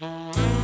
Mm-hmm.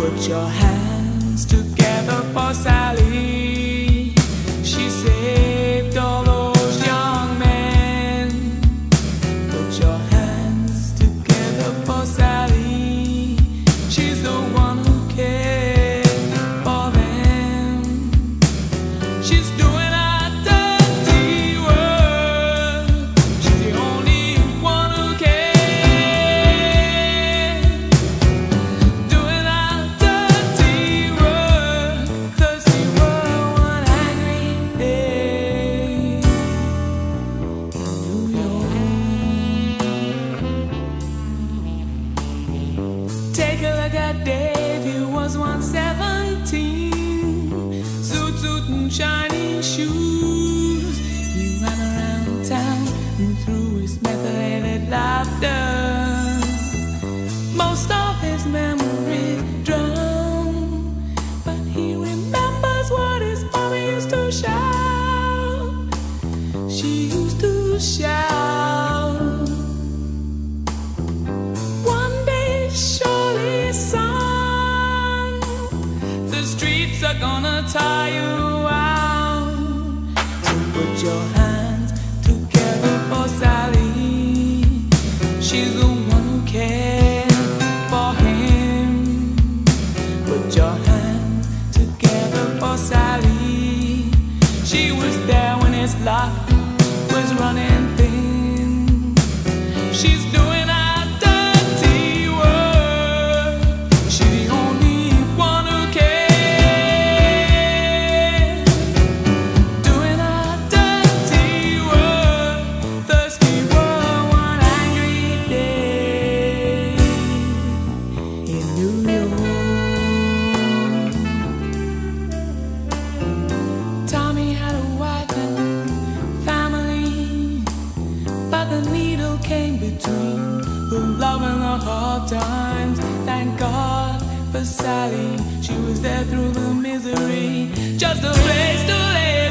Put your hands together for Sally. good shiny shoes. He ran around town and threw his methylated laughter. Most of his memories drown, but he remembers what his mommy used to shout. She used to shout. One day, surely, son, the streets are gonna tie you. she's doing. came between the love and the hard times. Thank God for Sally, she was there through the misery. Just a place to live.